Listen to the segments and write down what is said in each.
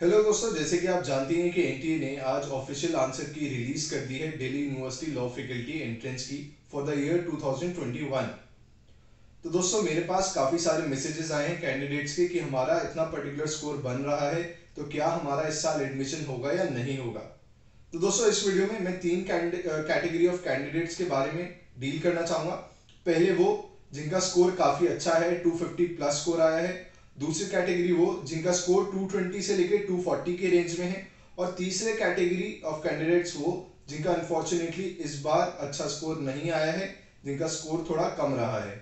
Hello दोस्तों, जैसे कि आप जानते हैं कि एनटीए ने आज ऑफिशियल आंसर की रिलीज़ कर दी है Delhi university law faculty entrance की फॉर द ईयर 2021 तो दोस्तों, मेरे पास काफ़ी सारे मैसेजेस आए हैं कैंडिडेट्स के कि हमारा इतना पर्टिकुलर स्कोर बन रहा है तो क्या हमारा इस साल एडमिशन होगा या नहीं होगा? तो दोस्तों, इस वीडियो में मैं तीन कैटेगरी ऑफ़ कैंडिडेट्स के बारे में डील करना चाहूँगा। पहले वो जिनका स्कोर काफ़ी अच्छा है 250 प्लस स्कोर आया है दूसरी कैटेगरी वो, जिनका स्कोर 220 से लेकर 240 के रेंज में है। और तीसरे कैटेगरी ऑफ़ कैंडिडेट्स वो, जिनका अनफॉर्चुनेटली इस बार अच्छा स्कोर नहीं आया है, जिनका स्कोर थोड़ा कम रहा है।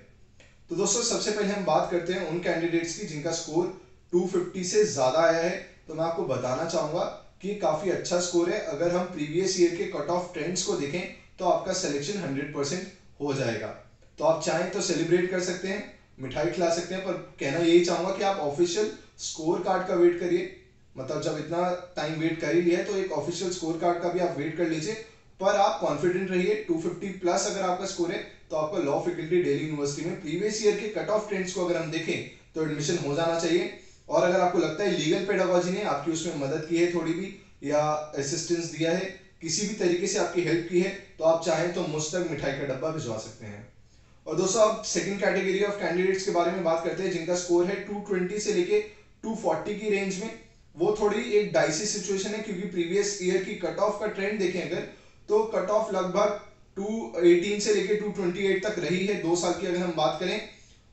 तो दोस्तों, सबसे पहले हम बात करते हैं उन कैंडिडेट्स की जिनका स्कोर 250 से ज़्यादा आया है। तो मैं आपको बताना चाहूँगा कि काफ़ी अच्छा स्कोर है। अगर हम प्रीवियस ईयर के कट ऑफ़ ट्रेंड्स को देखें तो आपका सिलेक्शन 100% हो जाएगा। तो आप चाहें तो सेलिब्रेट कर सकते हैं। मिठाई खिला सकते हैं, पर कहना यही चाहूँगा कि आप ऑफिशियल स्कोर कार्ड का वेट करिए। मतलब जब इतना टाइम वेट कर ही लिया है तो एक ऑफिशियल स्कोर कार्ड का भी आप वेट कर लीजिए। पर आप कॉन्फिडेंट रहिए 250 प्लस अगर आपका स्कोर है तो आपका लॉ फैकल्टी दिल्ली यूनिवर्सिटी में प्रीवियस ईयर के कट ऑफ़ ट्रेंड्स को अगर हम देखें तो एडमिशन हो जाना चाहिए। और अगर आपको लगता है लीगल पेडागोजी ने आपकी उसमें मदद की है थोड़ी भी, या असिस्टेंस दिया है, किसी भी तरीके से आपकी हेल्प की है तो आप चाहें तो मुझ तक मिठाई का डब्बा भिजवा सकते हैं। और दोस्तों, अब सेकंड कैटेगरी ऑफ़ कैंडिडेट्स के बारे में बात करते हैं, जिनका स्कोर है 220 से लेके 240 की रेंज में। वो थोड़ी एक डाइसी सिचुएशन है, क्योंकि प्रीवियस ईयर की कट ऑफ़ का ट्रेंड देखें अगर तो कट ऑफ़ लगभग 218 से लेके 228 तक रही है, दो साल की अगर हम बात करें।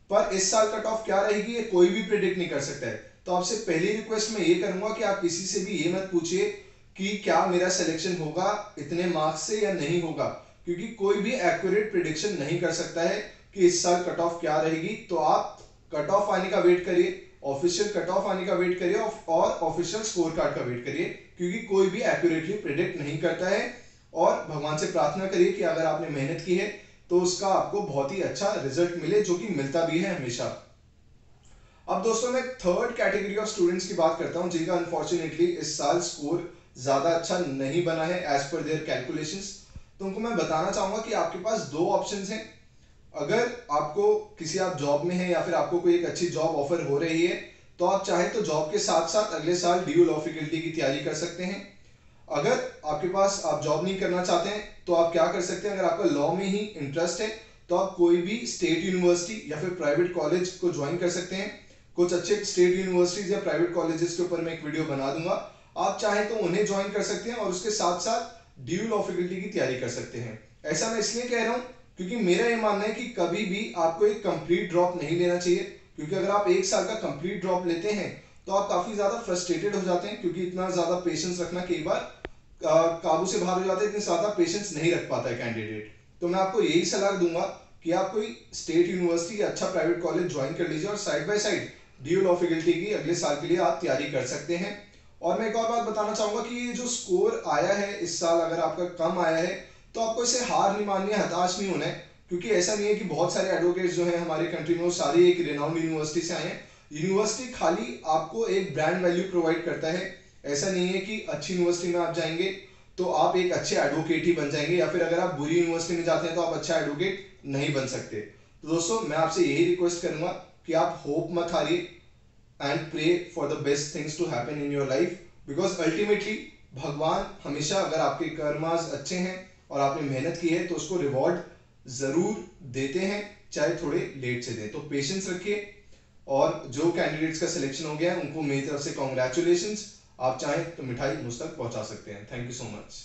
पर इस साल कट ऑफ़ क्या रहेगी, ये कोई भी प्रिडिक्ट नहीं कर सकता है। तो आपसे पहली रिक्वेस्ट मैं ये करूँगा कि आप किसी से भी ये मत पूछिए कि क्या मेरा सिलेक्शन होगा, इतने मार्क्स से या नहीं होगा। क्योंकि कोई भी एक्यूरेट प्रिडिक्शन नहीं कर सकता है कि इस साल कट ऑफ़ क्या रहेगी। तो आप कट ऑफ़ आने का वेट करिए ऑफिशियल कट ऑफ़ आने का वेट करिए और ऑफिशियल स्कोर कार्ड का वेट करिए, क्योंकि कोई भी एक्यूरेटली प्रिडिक्ट नहीं करता है। और भगवान से प्रार्थना करिए कि अगर आपने मेहनत की है तो उसका आपको बहुत ही अच्छा रिज़ल्ट मिले, जो कि मिलता भी है हमेशा। अब दोस्तों, मैं थर्ड कैटेगरी ऑफ़ स्टूडेंट्स की बात करता हूँ, जिनका अनफॉर्चुनेटली इस साल स्कोर ज़्यादा अच्छा नहीं बना है एज पर देयर कैलकुलेशंस तो उनको मैं बताना चाहूँगा कि आपके पास दो ऑप्शन हैं। अगर आपको किसी आप जॉब में है या फिर आपको कोई एक अच्छी जॉब ऑफ़र हो रही है तो आप चाहे तो जॉब के साथ साथ अगले साल ड्यू लॉ फैकल्टी की तैयारी कर सकते हैं। अगर आपके पास आप जॉब नहीं करना चाहते हैं तो आप क्या कर सकते हैं? अगर आपका लॉ में ही इंटरेस्ट है तो आप कोई भी स्टेट यूनिवर्सिटी या फिर प्राइवेट कॉलेज को ज्वाइन कर सकते हैं। कुछ अच्छे स्टेट यूनिवर्सिटीज या प्राइवेट कॉलेजेस के ऊपर मैं एक वीडियो बना दूँगा। आप चाहे तो उन्हें ज्वाइन कर सकते हैं और उसके साथ साथ ड्यू लॉ फैकल्टी की तैयारी कर सकते हैं। ऐसा मैं इसलिए कह रहा हूँ, क्योंकि मेरा ये मानना है कि कभी भी आपको एक कंप्लीट ड्रॉप नहीं लेना चाहिए, क्योंकि अगर आप एक साल का कंप्लीट ड्रॉप लेते हैं तो आप काफ़ी ज़्यादा फ्रस्ट्रेटेड हो जाते हैं, क्योंकि इतना ज़्यादा पेशेंस रखना कई बार काबू से बाहर हो जाता है, इतने ज़्यादा पेशेंस नहीं रख पाता है कैंडिडेट तो मैं आपको यही सलाह दूँगा कि आप कोई स्टेट यूनिवर्सिटी या अच्छा प्राइवेट कॉलेज ज्वाइन कर लीजिए और side by side DU law faculty की अगले साल के लिए आप तैयारी कर सकते हैं। और मैं एक और बात बताना चाहूँगा कि ये जो स्कोर आया है इस साल, अगर आपका कम आया है तो आपको इसे हार नहीं माननी है हताश नहीं होना है। क्योंकि ऐसा नहीं है कि बहुत सारे एडवोकेट्स जो है हमारे कंट्री में, वो सारे एक रिनाउंड यूनिवर्सिटी से आए हैं। यूनिवर्सिटी खाली आपको एक ब्रांड वैल्यू प्रोवाइड करता है। ऐसा नहीं है कि अच्छी यूनिवर्सिटी में आप जाएँगे तो आप एक अच्छे एडवोकेट ही बन जाएँगे, या फिर अगर आप बुरी यूनिवर्सिटी में जाते हैं तो आप अच्छा एडवोकेट नहीं बन सकते। तो दोस्तों, मैं आपसे यही रिक्वेस्ट करूँगा कि आप होप मत हारिए। And pray for the best things to happen in your life because ultimately भगवान हमेशा अगर आपके कर्माज अच्छे हैं और आपने मेहनत की है तो उसको रिवॉर्ड ज़रूर देते हैं, चाहे थोड़े लेट से दें। तो पेशेंस रखिए और जो कैंडिडेट्स का सिलेक्शन हो गया है उनको मेरी तरफ़ से कॉन्ग्रेचुलेशन आप चाहें तो मिठाई मुझ तक पहुँचा सकते हैं। Thank you so much